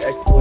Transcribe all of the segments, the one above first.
the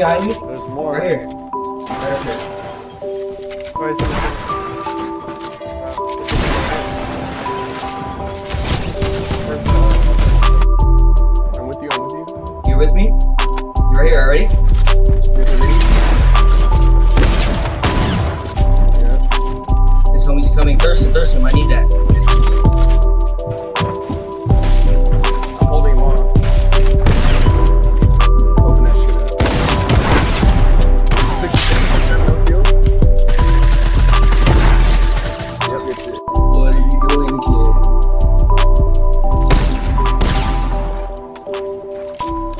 behind you. There's more. Right here. Right up here. Where is it? I'm with you, I'm with you. You with me? You right here already? You leave? Yeah. This homie's coming. Thurston, Thurston, I need that.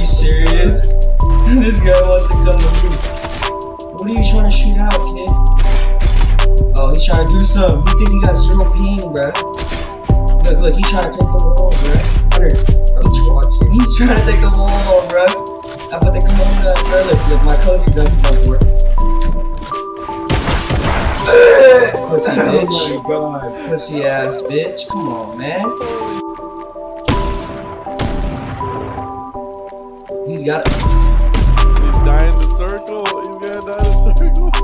you serious? this guy wants to come with me. What are you trying to shoot out, kid? Oh, he's trying to do something. He think he got zero pain, bruh. Look, look, he's trying to take the ball, bruh. Hunter, he's watching. He's trying to take the ball, bruh. How about they come over to that Look, look, my cozy gun is on board. Pussy oh bitch. Oh my god. Pussy ass bitch. Come on, man. He's. He's dying to circle. He's gonna die to circle.